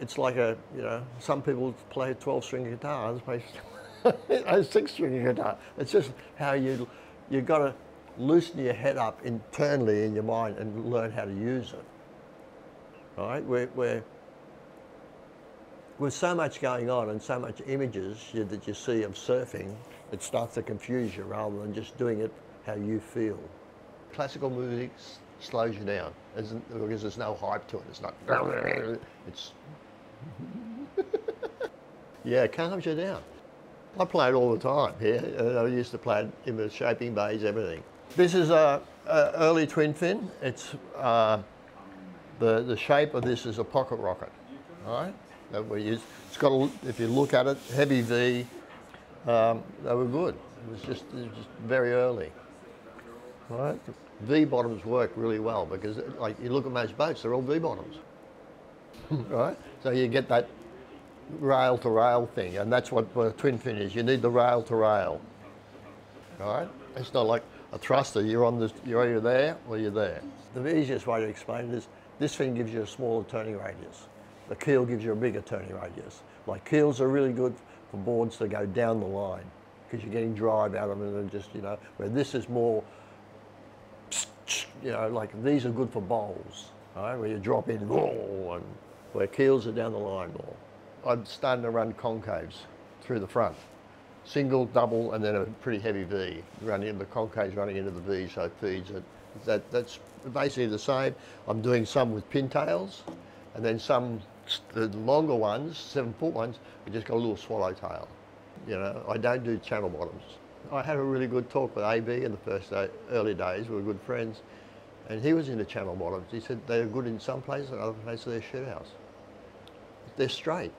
it's like a, you know, some people play a 12 string guitar, others play a six string guitar. It's just how you, you've got to loosen your head up internally in your mind and learn how to use it. Right? We're, we're, with so much going on and so much images you, that you see of surfing, it starts to confuse you rather than just doing it how you feel. Classical music slows you down because there's no hype to it. It's not, it's, yeah, it calms you down. I play it all the time here. Uh, I used to play it in the shaping bays, everything. This is a, a early twin fin. It's uh, the the shape of this is a pocket rocket. Right, that we use. It's got a, if you look at it, heavy V. Um, they were good. It was just it was just very early. Right, V bottoms work really well because like you look at most boats, they're all V bottoms. right, so you get that rail to rail thing, and that's what a twin fin is. You need the rail to rail. right? it's not like a thruster. You're on this. You're either there or you're there. The easiest way to explain it is this fin gives you a smaller turning radius. The keel gives you a bigger turning radius. Like keels are really good for boards to go down the line because you're getting drive out of them and just you know where this is more you know, like these are good for bowls, right? Where you drop in, and where keels are down the line more. I'm starting to run concaves through the front. Single, double, and then a pretty heavy V. Running into the concaves running into the V, so it feeds it. That, that's basically the same. I'm doing some with pintails, and then some, the longer ones, seven foot ones, we just got a little swallowtail. You know, I don't do channel bottoms. I had a really good talk with AB in the first day, early days. We were good friends, and he was into channel bottoms. He said they're good in some places, and other places they're shit house. They're straight.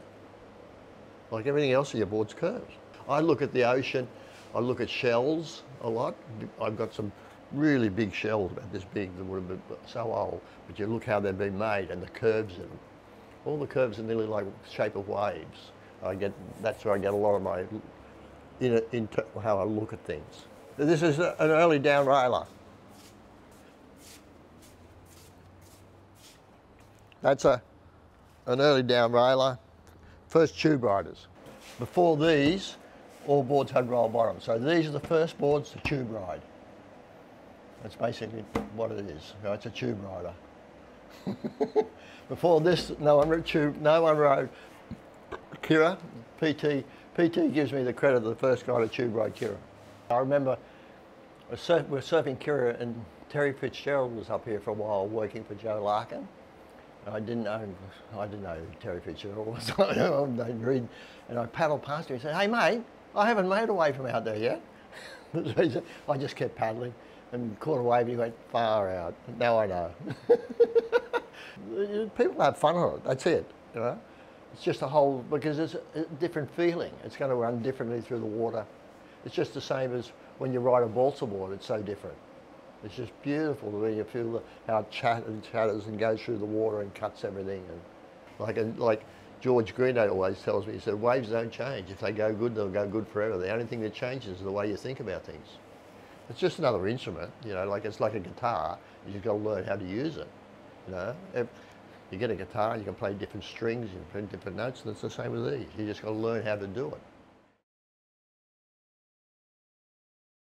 Like everything else in your board's curves. I look at the ocean. I look at shells a lot. I've got some really big shells about this big that would have been so old, but you look how they've been made and the curves in them. All the curves are nearly like shape of waves. I get that's where I get a lot of my in, in how I look at things. This is an early down railer. That's a an early down railer. First tube riders. Before these, all boards had roll bottoms. So these are the first boards to tube ride. That's basically what it is. It's a tube rider. Before this, no one tube, no one rode Kirra. PT, PT gives me the credit of the first guy to tube ride Kirra. I remember we were surfing Kirra and Terry Fitzgerald was up here for a while working for Joe Larkin. I didn't know, I didn't know Terry Fitzgerald was. Didn't read, and I paddled past him and said, "Hey mate, I haven't made away from out there yet." I just kept paddling and caught a wave and he went far out. Now I know. People have fun on it. That's it. You know, it's just a whole because it's a different feeling. It's going to run differently through the water. It's just the same as when you ride a balsa board. It's so different. It's just beautiful the way you feel the, how it chatters, chatters and goes through the water and cuts everything. And like and like George Greenough always tells me, he said, waves don't change. If they go good, they'll go good forever. The only thing that changes is the way you think about things. It's just another instrument, you know, like it's like a guitar. You just got to learn how to use it. You know, if you get a guitar, you can play different strings, you can play different notes, and it's the same with these. You just got to learn how to do it.